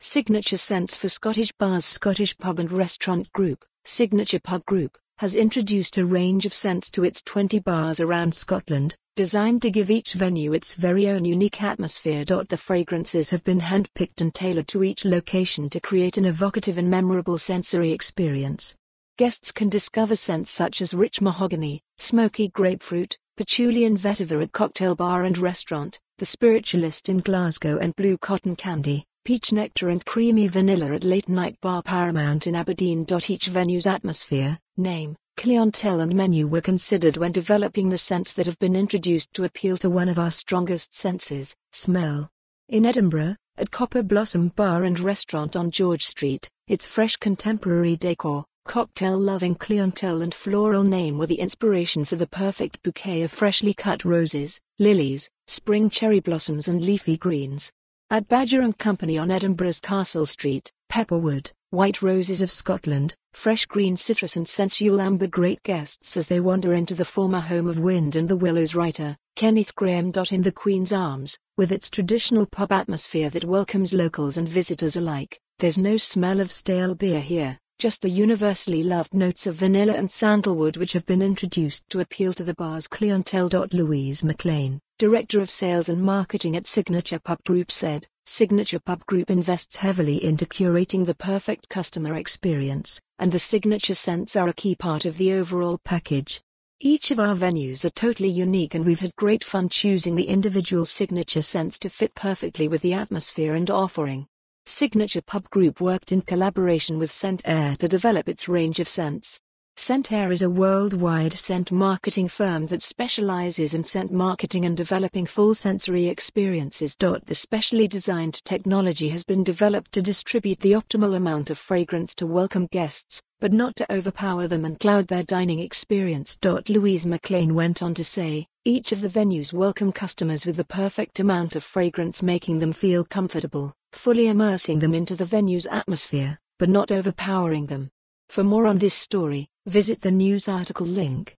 Signature Scents for Scottish Bars Scottish Pub and Restaurant Group, Signature Pub Group, has introduced a range of scents to its 20 bars around Scotland, designed to give each venue its very own unique atmosphere. The fragrances have been handpicked and tailored to each location to create an evocative and memorable sensory experience. Guests can discover scents such as rich mahogany, smoky grapefruit, patchouli and vetiver at Cocktail Bar and Restaurant, The Spiritualist in Glasgow and Blue Cotton Candy, peach nectar and creamy vanilla at Late Night Bar Paramount in Aberdeen. Each venue's atmosphere, name, clientele and menu were considered when developing the scents that have been introduced to appeal to one of our strongest senses, smell. In Edinburgh, at Copper Blossom Bar and Restaurant on George Street, its fresh contemporary decor, cocktail-loving clientele and floral name were the inspiration for the perfect bouquet of freshly cut roses, lilies, spring cherry blossoms and leafy greens. At Badger and Company on Edinburgh's Castle Street, Pepperwood, White Roses of Scotland, fresh green citrus and sensual amber great guests as they wander into the former home of Wind and the Willows writer, Kenneth Grahame. In the Queen's Arms, with its traditional pub atmosphere that welcomes locals and visitors alike, there's no smell of stale beer here, just the universally loved notes of vanilla and sandalwood which have been introduced to appeal to the bar's clientele. Louise McLean, Director of Sales and Marketing at Signature Pub Group said, Signature Pub Group invests heavily into curating the perfect customer experience, and the signature scents are a key part of the overall package. Each of our venues are totally unique and we've had great fun choosing the individual signature scents to fit perfectly with the atmosphere and offering. Signature Pub Group worked in collaboration with ScentAir to develop its range of scents. ScentAir is a worldwide scent marketing firm that specializes in scent marketing and developing full sensory experiences. The specially designed technology has been developed to distribute the optimal amount of fragrance to welcome guests, but not to overpower them and cloud their dining experience. Louise McLean went on to say, each of the venues welcome customers with the perfect amount of fragrance, making them feel comfortable, fully immersing them into the venue's atmosphere, but not overpowering them. For more on this story, visit the news article link.